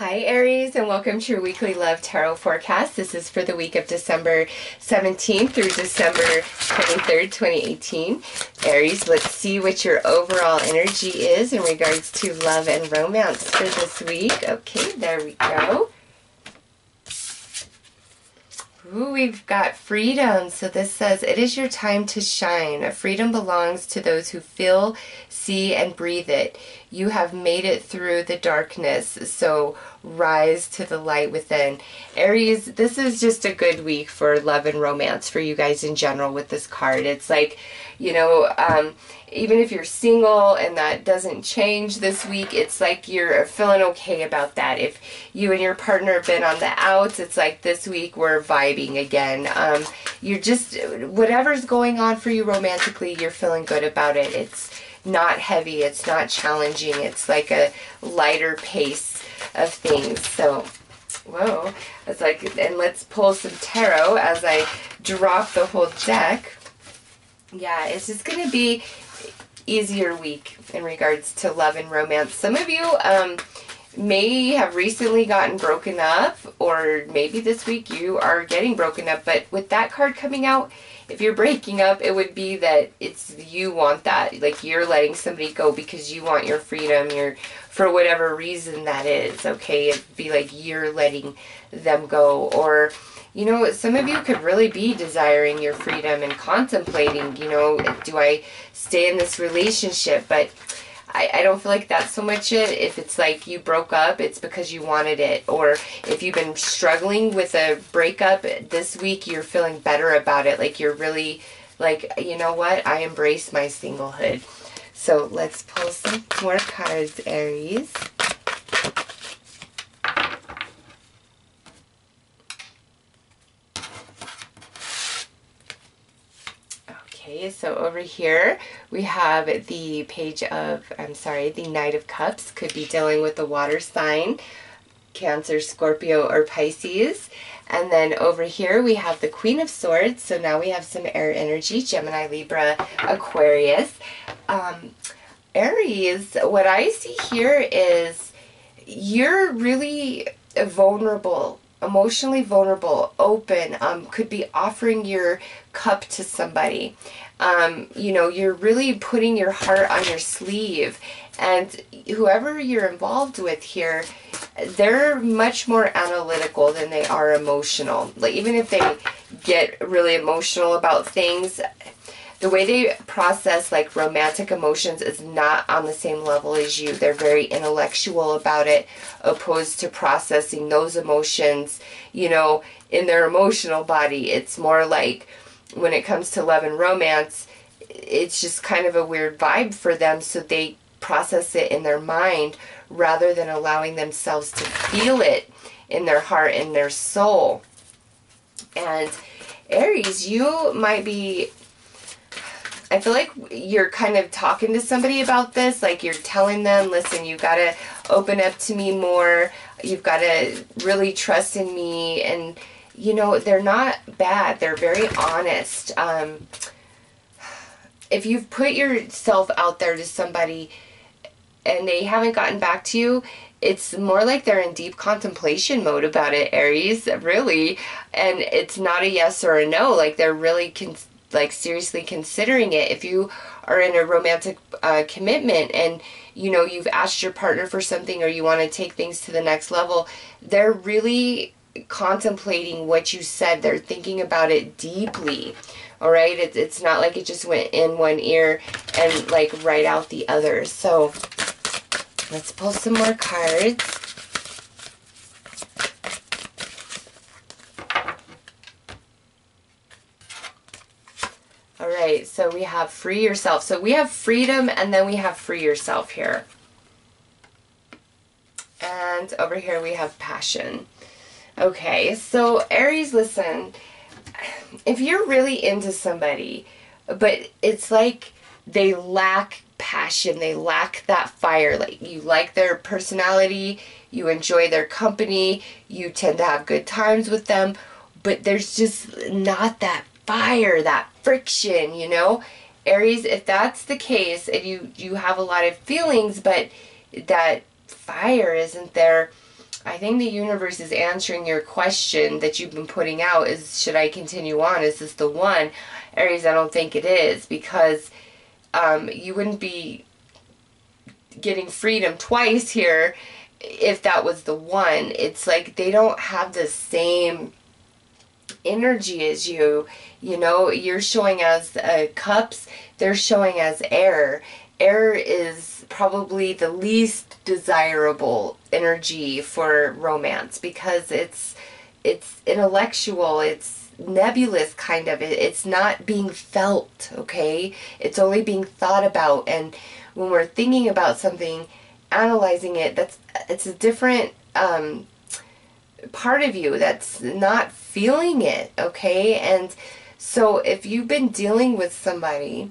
Hi Aries and welcome to your weekly love tarot forecast. This is for the week of December 17th through December 23rd, 2018. Aries, let's see what your overall energy is in regards to love and romance for this week. Okay, there we go. Ooh, we've got freedom. So this says, it is your time to shine. A freedom belongs to those who feel, see, and breathe it. You have made it through the darkness. So rise to the light within. Aries, this is just a good week for love and romance for you guys in general with this card. It's like, you know, um, even if you're single and that doesn't change this week, it's like you're feeling okay about that. If you and your partner have been on the outs, it's like this week we're vibing again. Um, you're just, whatever's going on for you romantically, you're feeling good about it. It's not heavy, it's not challenging, it's like a lighter pace of things. So, whoa, it's like, and let's pull some tarot as I drop the whole deck. Yeah, it's just going to be easier week in regards to love and romance. Some of you um, may have recently gotten broken up, or maybe this week you are getting broken up. But with that card coming out, if you're breaking up, it would be that it's you want that. Like you're letting somebody go because you want your freedom, you're for whatever reason that is, okay? It'd be like you're letting them go. Or you know, some of you could really be desiring your freedom and contemplating, you know, do I stay in this relationship? But I, I don't feel like that's so much it. If it's like you broke up, it's because you wanted it. Or if you've been struggling with a breakup this week, you're feeling better about it. Like you're really like, you know what? I embrace my singlehood. So let's pull some more cards, Aries. Okay, so over here we have the page of, I'm sorry, the Knight of Cups. Could be dealing with the water sign, Cancer, Scorpio, or Pisces. And then over here we have the Queen of Swords. So now we have some air energy, Gemini, Libra, Aquarius. Um, Aries, what I see here is you're really vulnerable emotionally vulnerable, open, um, could be offering your cup to somebody. Um, you know, you're really putting your heart on your sleeve. And whoever you're involved with here, they're much more analytical than they are emotional. Like, even if they get really emotional about things, the way they process like romantic emotions is not on the same level as you. They're very intellectual about it, opposed to processing those emotions, you know, in their emotional body. It's more like when it comes to love and romance, it's just kind of a weird vibe for them, so they process it in their mind rather than allowing themselves to feel it in their heart and their soul. And Aries, you might be I feel like you're kind of talking to somebody about this, like you're telling them, listen, you've got to open up to me more. You've got to really trust in me. And, you know, they're not bad. They're very honest. Um, if you've put yourself out there to somebody and they haven't gotten back to you, it's more like they're in deep contemplation mode about it, Aries, really. And it's not a yes or a no. Like they're really like seriously considering it. If you are in a romantic uh, commitment and you know you've asked your partner for something or you want to take things to the next level they're really contemplating what you said. They're thinking about it deeply all right? It, it's not like it just went in one ear and like right out the other. So let's pull some more cards All right, so we have free yourself. So we have freedom and then we have free yourself here. And over here we have passion. Okay, so Aries, listen, if you're really into somebody, but it's like they lack passion, they lack that fire, like you like their personality, you enjoy their company, you tend to have good times with them, but there's just not that fire, that friction, you know? Aries, if that's the case and you you have a lot of feelings but that fire isn't there, I think the universe is answering your question that you've been putting out is should I continue on? Is this the one? Aries, I don't think it is because um, you wouldn't be getting freedom twice here if that was the one. It's like they don't have the same energy as you. You know, you're showing as uh, cups, they're showing as air. Air is probably the least desirable energy for romance because it's it's intellectual, it's nebulous kind of it, it's not being felt okay it's only being thought about and when we're thinking about something analyzing it that's it's a different um, part of you that's not feeling it okay? And so if you've been dealing with somebody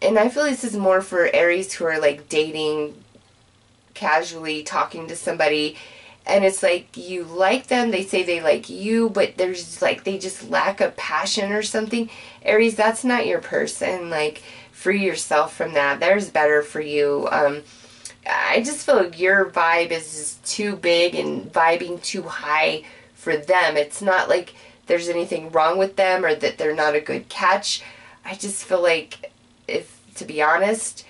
and i feel this is more for aries who are like dating casually talking to somebody and it's like you like them they say they like you but there's like they just lack a passion or something aries that's not your person. Like free yourself from that. There's better for you. Um i just feel like your vibe is just too big and vibing too high for them. It's not like there's anything wrong with them or that they're not a good catch. I just feel like if to be honest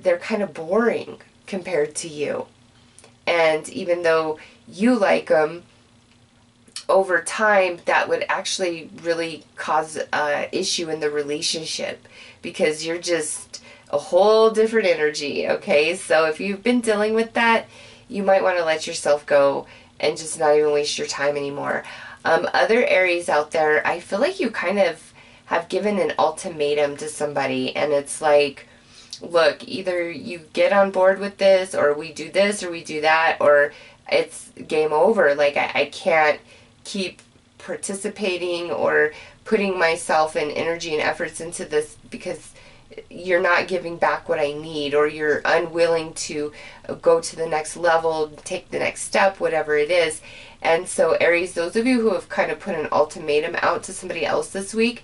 they're kind of boring compared to you. And even though you like them, over time that would actually really cause a issue in the relationship because you're just a whole different energy, okay? So if you've been dealing with that, you might want to let yourself go and just not even waste your time anymore. Um, other Aries out there, I feel like you kind of have given an ultimatum to somebody and it's like, look, either you get on board with this or we do this or we do that or it's game over. Like I, I can't keep participating or putting myself and energy and efforts into this because you're not giving back what I need or you're unwilling to go to the next level, take the next step, whatever it is. And so, Aries, those of you who have kind of put an ultimatum out to somebody else this week,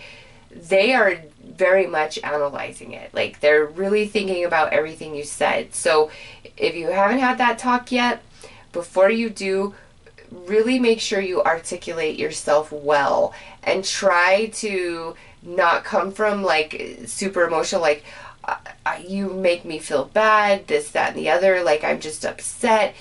they are very much analyzing it. Like they're really thinking about everything you said. So, if you haven't had that talk yet, before you do, really make sure you articulate yourself well and try to not come from like super emotional, like, uh, you make me feel bad, this, that, and the other, like, I'm just upset.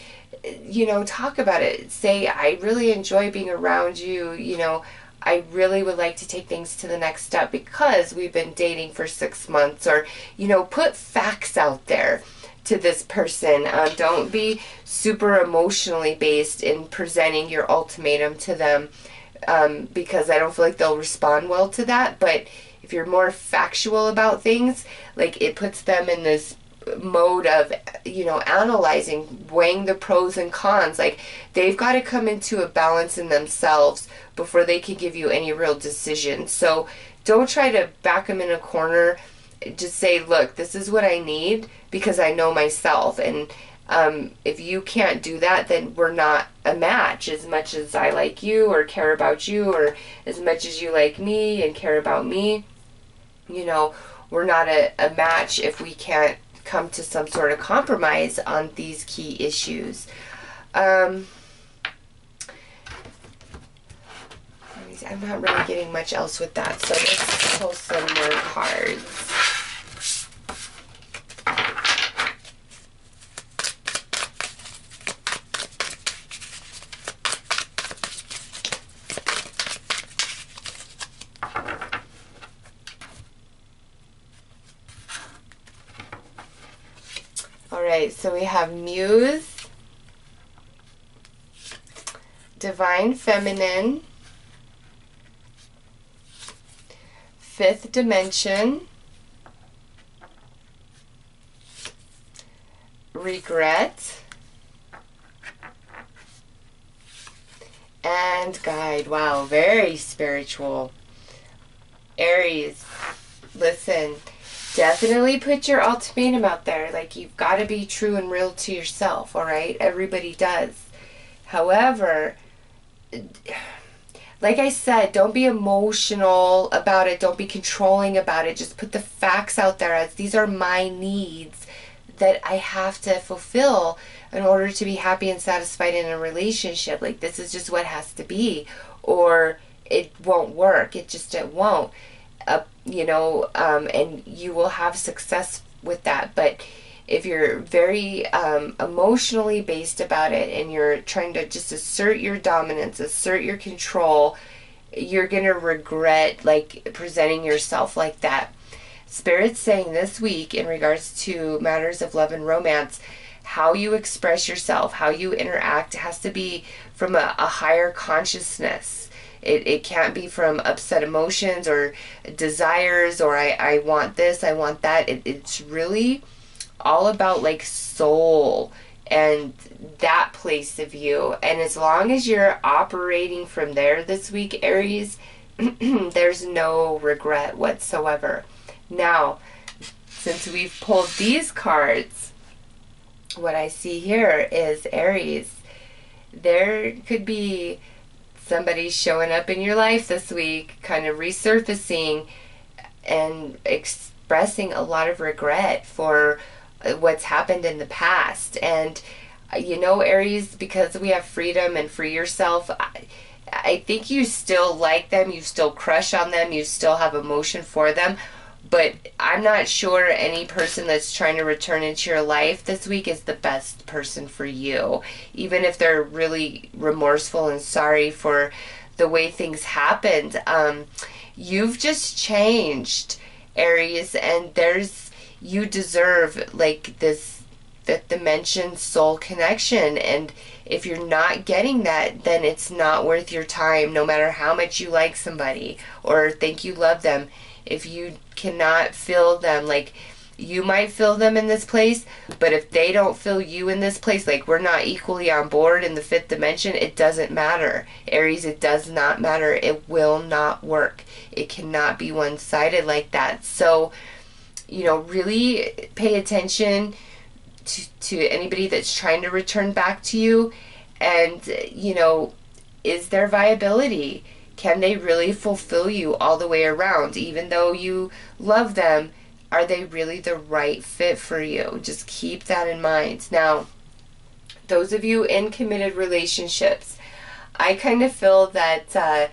You know, talk about it. Say, I really enjoy being around you, you know. I really would like to take things to the next step because we've been dating for six months, or, you know, put facts out there to this person. Um, don't be super emotionally based in presenting your ultimatum to them um, because I don't feel like they'll respond well to that. But if you're more factual about things, like it puts them in this mode of you know analyzing weighing the pros and cons like they've got to come into a balance in themselves before they can give you any real decision so don't try to back them in a corner just say, look, this is what I need because I know myself. And um, if you can't do that, then we're not a match as much as I like you or care about you or as much as you like me and care about me. You know, we're not a, a match if we can't come to some sort of compromise on these key issues. Um, I'm not really getting much else with that, so let's pull some more cards. right, so we have Muse, Divine Feminine, Fifth Dimension, Regret, and Guide. Wow, very spiritual. Aries, listen definitely put your ultimatum out there. Like, you've got to be true and real to yourself, all right? Everybody does. However, like I said, don't be emotional about it. Don't be controlling about it. Just put the facts out there as these are my needs that I have to fulfill in order to be happy and satisfied in a relationship. Like this is just what has to be, or it won't work. It just it won't. Uh, you know, um, and you will have success with that. But if you're very um, emotionally based about it and you're trying to just assert your dominance, assert your control, you're gonna regret like presenting yourself like that. Spirit's saying this week in regards to matters of love and romance how you express yourself, how you interact has to be from a, a higher consciousness. It, it can't be from upset emotions or desires or I, I want this, I want that. It, it's really all about like soul and that place of you. And as long as you're operating from there this week, Aries, there's no regret whatsoever. Now, since we've pulled these cards, what I see here is Aries. There could be somebody showing up in your life this week, kind of resurfacing and expressing a lot of regret for what's happened in the past. And, you know, Aries, because we have freedom and free yourself, I, I think you still like them, you still crush on them, you still have emotion for them but I'm not sure any person that's trying to return into your life this week is the best person for you. Even if they're really remorseful and sorry for the way things happened. Um, you've just changed, Aries, and there's, you deserve like this fifth dimension soul connection. And if you're not getting that, then it's not worth your time, no matter how much you like somebody or think you love them if you cannot feel them like you might feel them in this place, but if they don't feel you in this place, like we're not equally on board in the fifth dimension, it doesn't matter. Aries, it does not matter. It will not work. It cannot be one sided like that. So, you know, really pay attention to, to anybody that's trying to return back to you and, you know, is there viability? Can they really fulfill you all the way around? Even though you love them, are they really the right fit for you? Just keep that in mind. Now, those of you in committed relationships, I kind of feel that uh,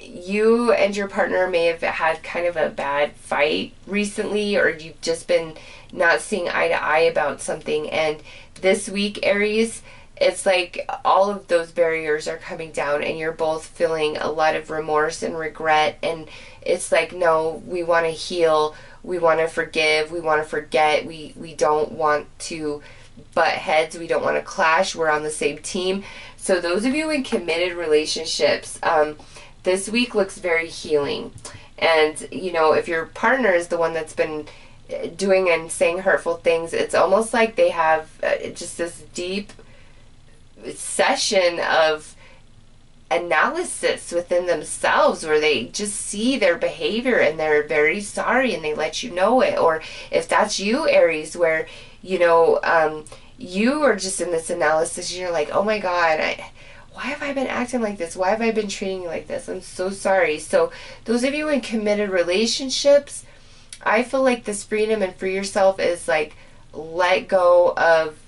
you and your partner may have had kind of a bad fight recently, or you've just been not seeing eye to eye about something. And this week, Aries, it's like all of those barriers are coming down and you're both feeling a lot of remorse and regret. And it's like no we want to heal. We want to forgive. We want to forget. We we don't want to butt heads. We don't want to clash. We're on the same team. So those of you in committed relationships um, this week looks very healing. And you know if your partner is the one that's been uh, doing and saying hurtful things it's almost like they have uh, just this deep session of analysis within themselves where they just see their behavior and they're very sorry and they let you know it. Or if that's you aries where you know um, you are just in this analysis and you're like oh my god I, why have i been acting like this? Why have i been treating you like this? I'm so sorry. So those of you in committed relationships i feel like this freedom and free yourself is like let go of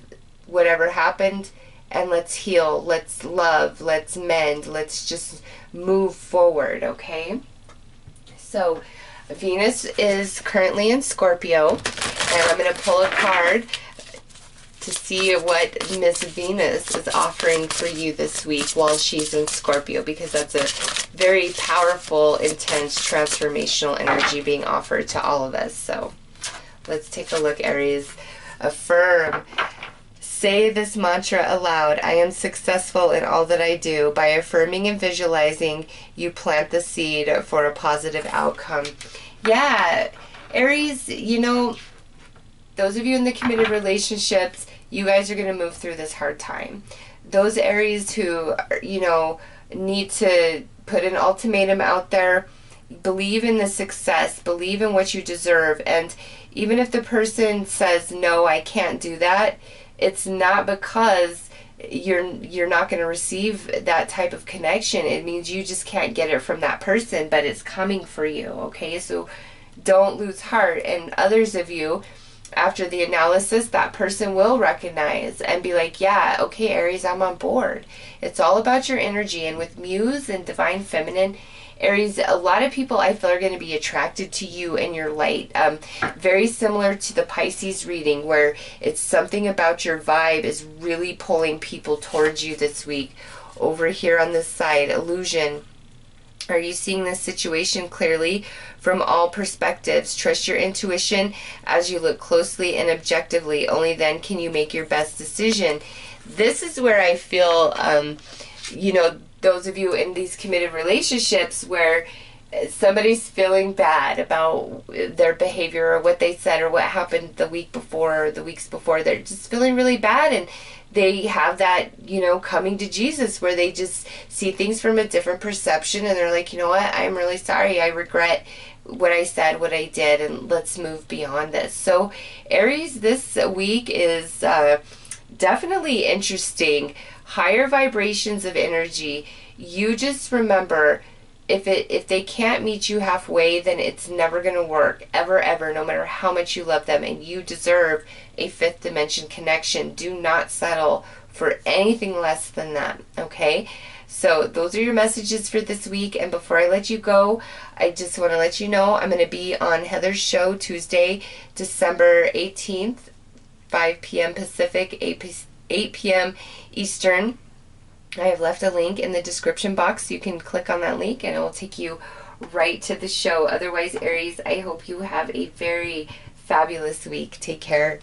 whatever happened and let's heal, let's love, let's mend, let's just move forward, okay? So, Venus is currently in Scorpio, and I'm going to pull a card to see what Miss Venus is offering for you this week while she's in Scorpio, because that's a very powerful, intense, transformational energy being offered to all of us. So, let's take a look, Aries. Affirm Say this mantra aloud I am successful in all that I do. By affirming and visualizing, you plant the seed for a positive outcome. Yeah, Aries, you know, those of you in the committed relationships, you guys are going to move through this hard time. Those Aries who, you know, need to put an ultimatum out there, believe in the success, believe in what you deserve. And even if the person says, no, I can't do that, it's not because you're you're not going to receive that type of connection it means you just can't get it from that person but it's coming for you okay so don't lose heart and others of you after the analysis, that person will recognize and be like, yeah, okay, Aries, I'm on board. It's all about your energy. And with Muse and Divine Feminine, Aries, a lot of people I feel are going to be attracted to you and your light. Um, very similar to the Pisces reading, where it's something about your vibe is really pulling people towards you this week. Over here on this side, illusion. Are you seeing this situation clearly from all perspectives? Trust your intuition as you look closely and objectively. Only then can you make your best decision. This is where I feel, um, you know, those of you in these committed relationships where somebody's feeling bad about their behavior or what they said or what happened the week before or the weeks before they're just feeling really bad and they have that you know coming to jesus where they just see things from a different perception and they're like you know what? I'm really sorry. I regret what i said what i did and let's move beyond this. So aries this week is uh, definitely interesting higher vibrations of energy, you just remember if it if they can't meet you halfway then it's never going to work ever ever no matter how much you love them and you deserve a fifth dimension connection. Do not settle for anything less than that okay? So those are your messages for this week and before i let you go i just want to let you know i'm going to be on heather's show tuesday december 18th 5 p.m pacific 8 8 p.m. Eastern. I have left a link in the description box. You can click on that link and it will take you right to the show. Otherwise, Aries, I hope you have a very fabulous week. Take care.